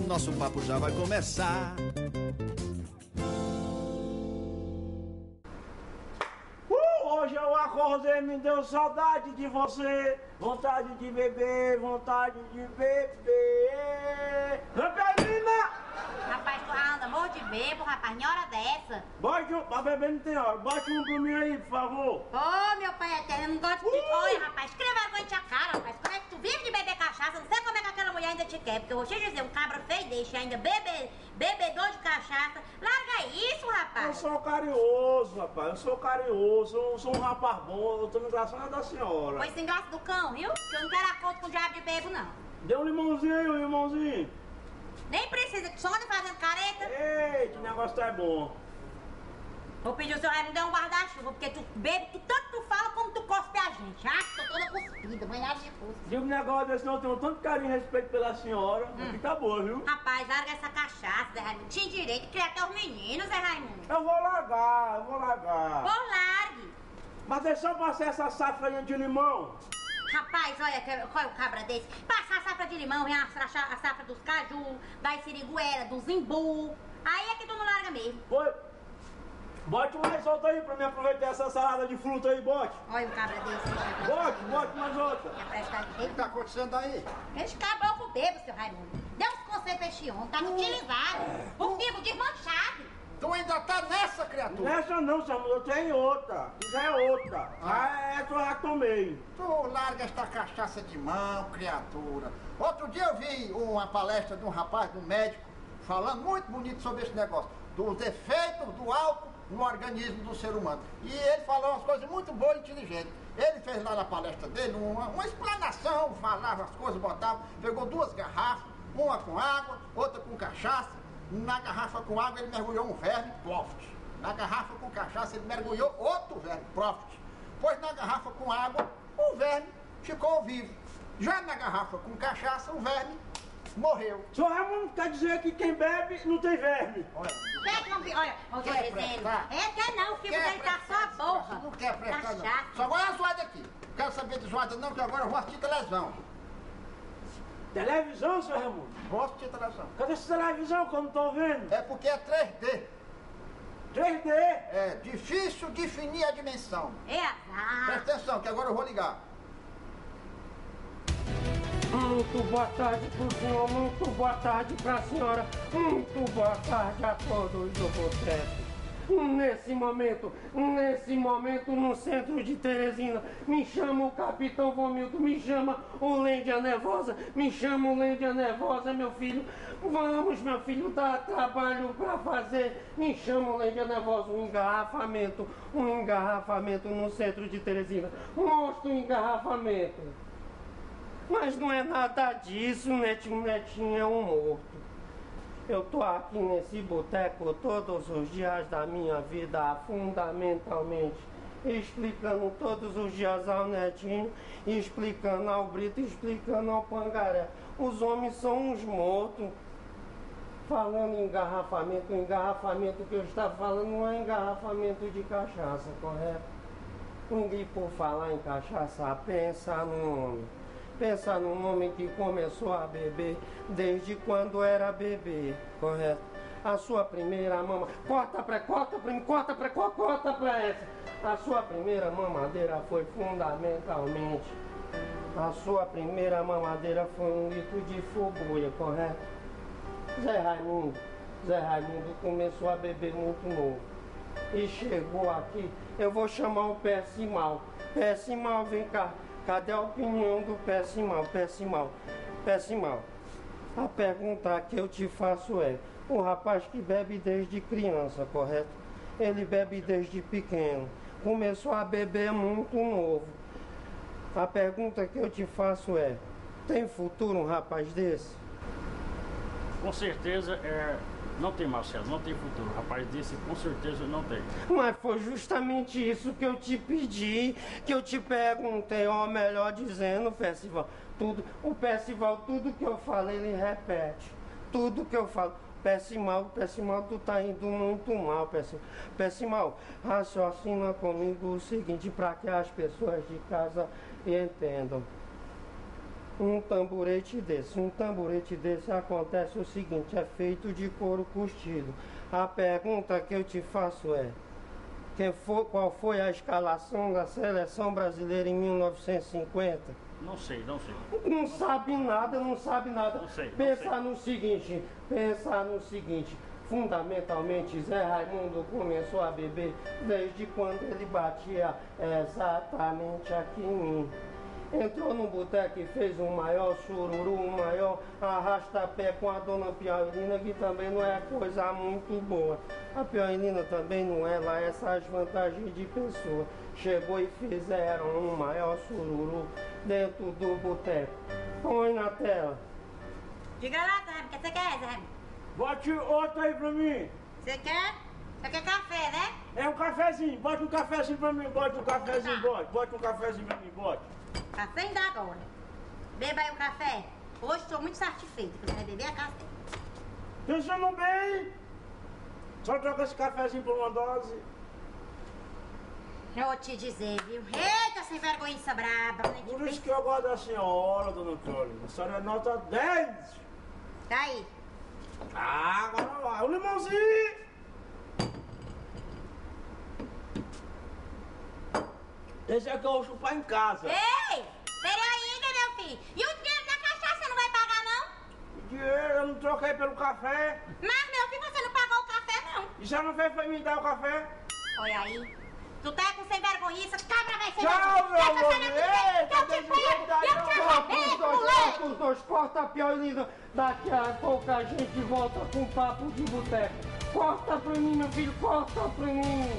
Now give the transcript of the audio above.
Nosso papo já vai começar. Uh, hoje eu acordei, me deu saudade de você. Vontade de beber, vontade de beber. Lamperina! Rapaz, tu anda morro de bebo, rapaz, em hora dessa. Bote um, pra beber não tem hora. Bote um pra mim aí, por favor. Ô, meu pai eterno, eu não gosto de... Uh! Olha, rapaz, escreva vergonha de cara, rapaz. Como é que tu vive de beber cachaça? Não sei como é que aquela mulher ainda te quer. Porque eu te dizer, um cabra feio deixa ainda bebe, bebedor de cachaça. Larga isso, Eu rapaz. sou carinhoso, rapaz. Eu sou carinhoso. Eu sou um rapaz bom. Eu tô me engraçando da senhora. Pois sem graça do cão, viu? Que eu não quero acordo com o diabo de bebo, não. Dê um limãozinho limãozinho. Nem precisa, só anda fazendo careta. Ei, que negócio tá bom. Vou pedir o seu Raimundo dar um guarda-chuva, porque tu bebe, tu tanto tu fala como tu cospe a gente. Ah, cuspida, banhada de custo. Diga um negócio desse não, eu tenho tanto carinho e respeito pela senhora. Aqui tá boa, viu? Rapaz, larga essa cachaça, Zé Raimundo. Tinha direito de criar até os meninos, Zé Raimundo. Eu vou largar, eu vou largar. Pô, largue. Mas deixa eu passar essa safra de limão. Rapaz, olha, que- qual é o cabra desse? Passar a safra de limão, vem a, safra- a safra dos caju, da siriguela, do zimbu. Aí é que tu não larga mesmo. Foi. Bote mais outra aí pra me aproveitar essa salada de fruta aí, bote. Olha o cabra desse. Bote, bote mais outra. O que tá acontecendo aí? Esse caboclo bebo, seu Raimundo. Deu uns conselhos pra este homem, tá utilizado. O figo desmanchado. Tu ainda tá nessa, criatura? Nessa não, Samuel, eu tenho outra. Já é outra. Ah, essa eu já tomei. Tu larga esta cachaça de mão, criatura. Outro dia eu vi uma palestra de um rapaz, de um médico, falando muito bonito sobre esse negócio, dos efeitos do álcool no organismo do ser humano. E ele falou umas coisas muito boas e inteligentes. Ele fez lá na palestra dele uma, uma explanação, falava as coisas, botava, pegou duas garrafas, uma com água, outra com cachaça. Na garrafa com água ele mergulhou um verme, profit. Na garrafa com cachaça ele mergulhou outro verme, profit. Pois na garrafa com água, o verme ficou vivo. Já na garrafa com cachaça, o verme morreu. Seu Raimundo quer dizer que quem bebe não tem verme. Olha, Quer que não... Olha, olha o que eu Quer dizendo. É, quer não, o quer dele tá só a prestar? boca. Não quer prestar, não. Cachaça. Só agora a zoada aqui. Não quero saber de zoada, não, que agora eu vou assistir televisão. Televisão, seu Raimundo? Vou assistir televisão. Cadê essa televisão que eu não tô vendo? É porque é 3D. 3D. É difícil definir a dimensão. É azar. Presta atenção, que agora eu vou ligar. Muito boa tarde pro senhor, muito boa tarde pra senhora, muito boa tarde a todos do boteco. Nesse momento, nesse momento no centro de Teresina, me chama o Capitão Vomildo, me chama o Lêndia Nervosa, me chama o Lêndia Nervosa, meu filho. Vamos, meu filho, dá trabalho pra fazer. Me chama o Lêndia Nervosa, um engarrafamento, um engarrafamento no centro de Teresina. Mostra o engarrafamento. Mas não é nada disso, Netinho. Netinho é um morto. Eu tô aqui nesse boteco todos os dias da minha vida, fundamentalmente, explicando todos os dias ao Netinho, explicando ao Brito, explicando ao Pangaré. Os homens são uns mortos. Falando em engarrafamento, o engarrafamento que eu estava falando não é engarrafamento de cachaça, correto? Ninguém por falar em cachaça, pensa no homem. Pensa num homem que começou a beber desde quando era bebê, correto? A sua primeira mama. Corta pra, corta pra mim, corta pra, corta, pra essa. A sua primeira mamadeira foi fundamentalmente. A sua primeira mamadeira foi um litro de fogueira, correto? Zé Raimundo. Zé Raimundo começou a beber muito novo. E chegou aqui, eu vou chamar o Péssimal. Péssimal, vem cá. Cadê a opinião do Péssimal? Péssimal, Péssimal. A pergunta que eu te faço é: o rapaz que bebe desde criança, correto? Ele bebe desde pequeno. Começou a beber muito novo. A pergunta que eu te faço é: tem futuro um rapaz desse? Com certeza é, não tem Marcelo, não tem futuro. Rapaz desse com certeza não tem. Mas foi justamente isso que eu te pedi, que eu te perguntei, ou melhor dizendo, Percival, tudo, o Percival, tudo que eu falo, ele repete. Tudo que eu falo. Percival, Percival, tu tá indo muito mal, Percival. Percival, raciocina comigo o seguinte, para que as pessoas de casa entendam. Um tamborete desse, um tamborete desse acontece o seguinte, é feito de couro curtido. A pergunta que eu te faço é, quem foi, qual foi a escalação da seleção brasileira em 1950? Não sei, não sei. Não sabe nada, não sabe nada. Não sei, não pensa sei. no seguinte, pensa no seguinte. Fundamentalmente, Zé Raimundo começou a beber desde quando ele batia exatamente aqui em mim. Entrou no boteco e fez um maior sururu, um maior arrasta-pé com a dona Piauilina, que também não é coisa muito boa. A Piauilina também não é lá essas vantagens de pessoa. Chegou e fizeram um maior sururu dentro do boteco. Põe na tela. Diga lá, Zé o que você quer, Zé? Bote outro aí pra mim. Você quer? Você quer café, né? É um cafezinho, bote um cafezinho pra mim, bote um cafezinho, bote, bote um cafezinho pra mim, bote. Café ainda agora. Beba aí o café. Hoje estou muito satisfeita, que você vai beber a café. Pensando bem, só troca esse cafezinho por uma dose. Eu vou te dizer, viu? Eita, sem vergonha braba. te Por isso pensa. que eu gosto da senhora, dona Clóvis. A senhora é nota 10. Tá aí. Ah, agora vai. O limãozinho. Esse aqui eu vou chupar em casa. Ei! Pera ainda, meu filho. E o dinheiro da cachaça não vai pagar, não? Dinheiro, eu não troquei pelo café. Mas, meu filho, você não pagou o café, não. E já não fez pra me dar o café? Olha aí. Tu tá com sem vergonhiça, cabra vai ser Tchau, meu amor. Eita, Eu te pego, eu te arrebento, moleque. os dois, corta a Piauilina. Daqui a pouco a gente volta com papo de boteco. Corta pra mim, meu filho, corta pra mim.